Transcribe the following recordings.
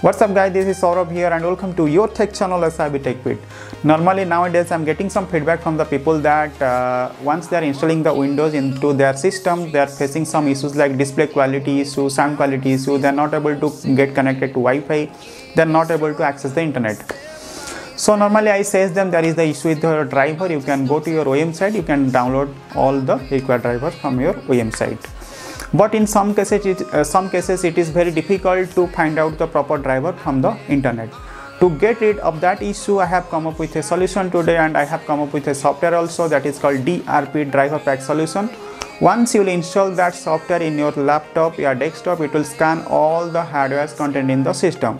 What's up guys, this is Saurav here and welcome to your tech channel SRV TecHFiT. Normally nowadays I'm getting some feedback from the people that uh, once they are installing the Windows into their system, they are facing some issues like display quality issue, sound quality issue, they are not able to get connected to Wi-Fi, they are not able to access the internet. So normally I says them there is the issue with your driver, you can go to your OEM site, you can download all the required drivers from your OEM site but in some cases it, uh, some cases it is very difficult to find out the proper driver from the internet. To get rid of that issue i have come up with a solution today and i have come up with a software also that is called drp driver pack solution. Once you will install that software in your laptop or desktop it will scan all the hardware contained in the system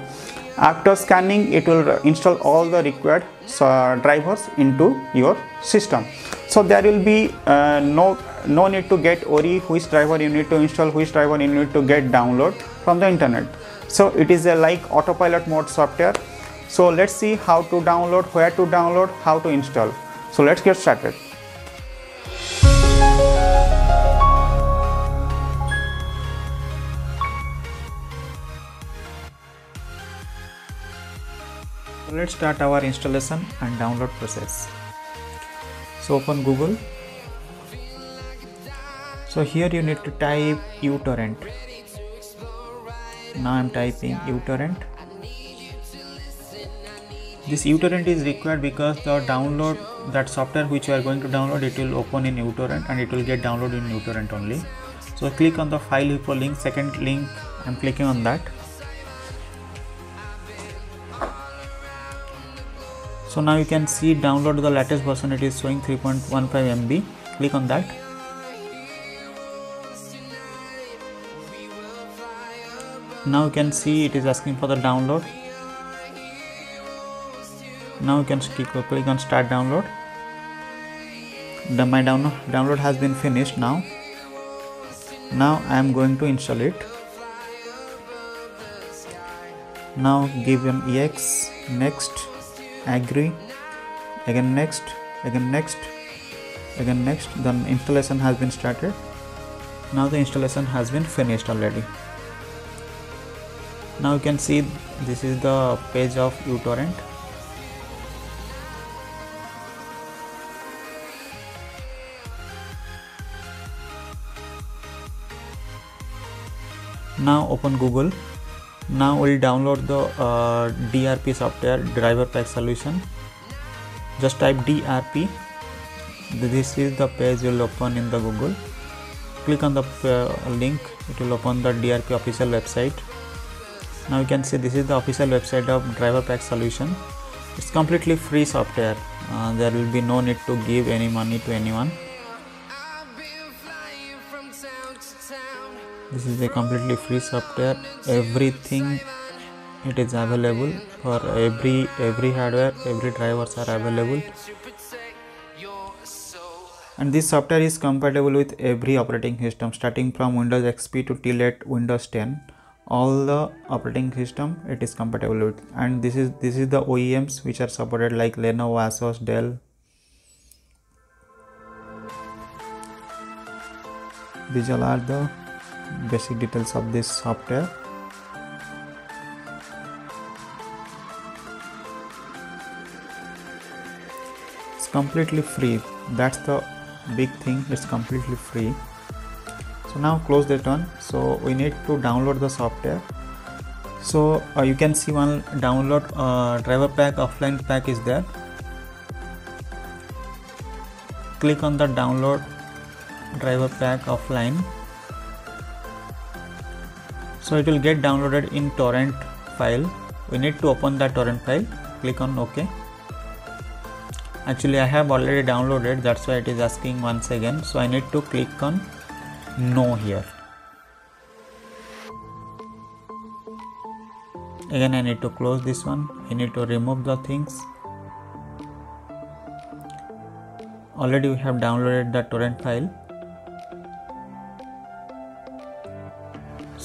after scanning it will install all the required uh, drivers into your system. So there will be uh, no no need to get ori which driver you need to install which driver you need to get download from the internet. So it is a like autopilot mode software. So let's see how to download where to download how to install. So let's get started let's start our installation and download process. So open google. So here you need to type utorrent. Now i'm typing utorrent. This utorrent is required because the download that software which you are going to download it will open in utorrent and it will get downloaded in utorrent only. So click on the file hyperlink link second link i'm clicking on that so now you can see download the latest version. It is showing 3.15 MB click on that. Now you can see it is asking for the download. Now you can click, on start download. The my download download has been finished now. Now I am going to install it. Now give an ex next agree. Again next again next again next. Then installation has been started. Now the installation has been finished already. Now you can see this is the page of utorrent. Now open google now we'll download the uh, drp software driver pack solution. Just type drp this is the page you'll open in the google. Click on the uh, link. It will open the drp official website. Now you can see this is the official website of driver pack solution. It's completely free software. Uh, there will be no need to give any money to anyone this is a completely free software. Everything it is available for every every hardware every drivers are available. And this software is compatible with every operating system starting from windows xp to till at windows 10 all the operating system it is compatible with. And this is this is the OEMs which are supported like Lenovo, Asus, Dell these all are the basic details of this software. It's completely free. That's the big thing. It's completely free. So now close that one. So we need to download the software. So uh, you can see one download uh, driver pack offline pack is there. Click on the download driver pack offline. So it will get downloaded in torrent file. We need to open that torrent file. Click on ok. Actually i have already downloaded. That's why it is asking once again. So i need to click on no here. Again I need to close this one. I need to remove the things. Already we have downloaded the torrent file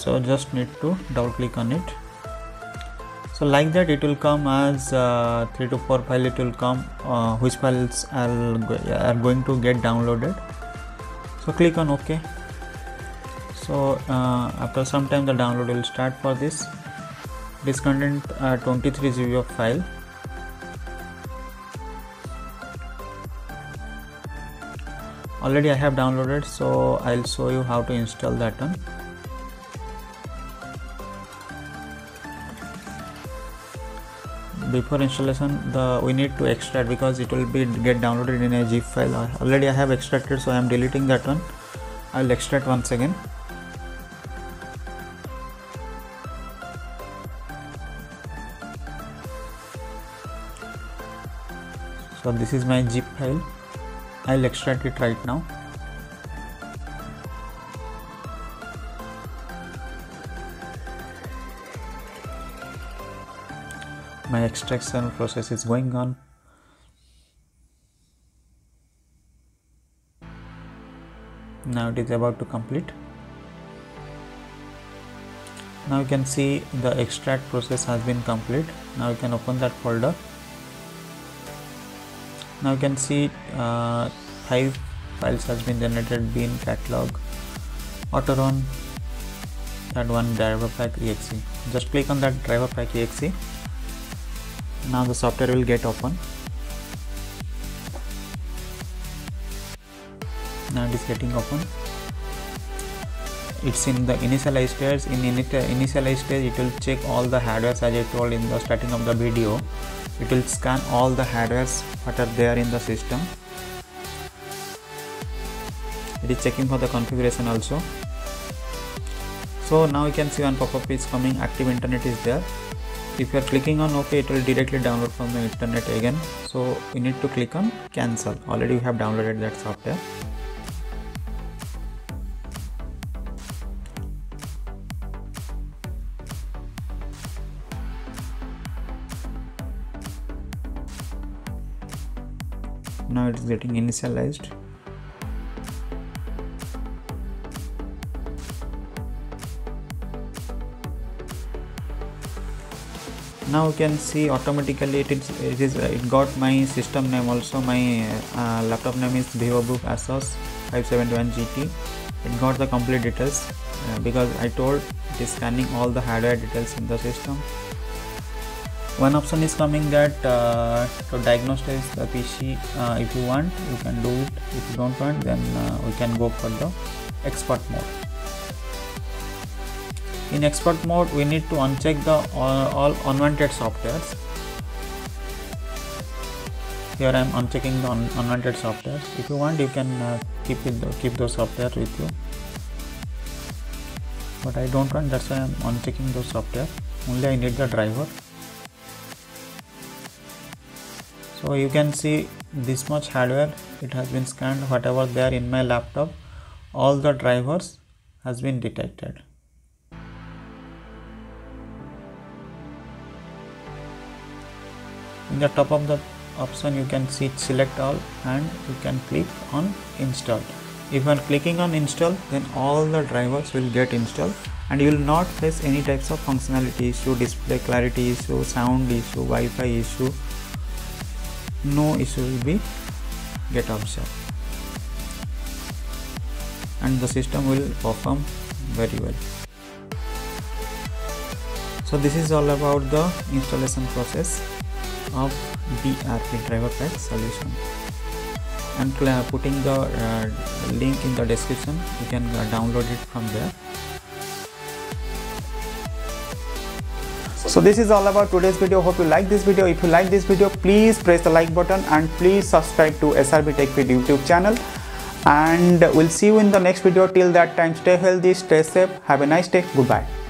so just need to double click on it. So like that it will come as uh, 3 to 4 file it will come uh, which files are, are going to get downloaded. So click on ok. So uh, after some time the download will start for this. This content uh, 23 GB of file. Already I have downloaded so I'll show you how to install that one before installation the we need to extract because it will be get downloaded in a zip file. Already I have extracted so I am deleting that one. I'll extract once again. So this is my zip file. I'll extract it right now my extraction process is going on. Now it is about to complete. Now you can see the extract process has been complete. Now you can open that folder. Now you can see uh, five files has been generated bin catalog autorun that one driver pack exe. Just click on that driver pack exe now the software will get open. Now it is getting open. It's in the initialized stage. In uh, initialized stage it will check all the hardware as I told in the starting of the video. It will scan all the hardwares that are there in the system. It is checking for the configuration also. So now you can see one pop-up is coming. Active internet is there if you are clicking on ok it will directly download from the internet again. So you need to click on cancel. Already you have downloaded that software. Now it is getting initialized now you can see automatically it is it is it got my system name also my uh, laptop name is vivobook asus 571 gt it got the complete details uh, because i told it is scanning all the hardware details in the system. One option is coming that uh, to diagnose the pc uh, if you want you can do it. If you don't want then uh, we can go for the expert mode in expert mode we need to uncheck the all, all unwanted softwares. Here I am unchecking the un unwanted softwares. If you want you can uh, keep it keep those software with you. But I don't want that's why I am unchecking those software only I need the driver. So you can see this much hardware. It has been scanned whatever there in my laptop. All the drivers has been detected in the top of the option you can see select all and you can click on install. If you are clicking on install then all the drivers will get installed and you will not face any types of functionality issue display clarity issue sound issue wi-fi issue. No issue will be get observed. And the system will perform very well. So this is all about the installation process of DRP driver pack solution. And putting the uh, link in the description. You can uh, download it from there. So this is all about today's video. Hope you like this video. If you like this video please press the like button and please subscribe to SRV TecHFiT youtube channel. And we'll see you in the next video. Till that time stay healthy stay safe. Have a nice day. Goodbye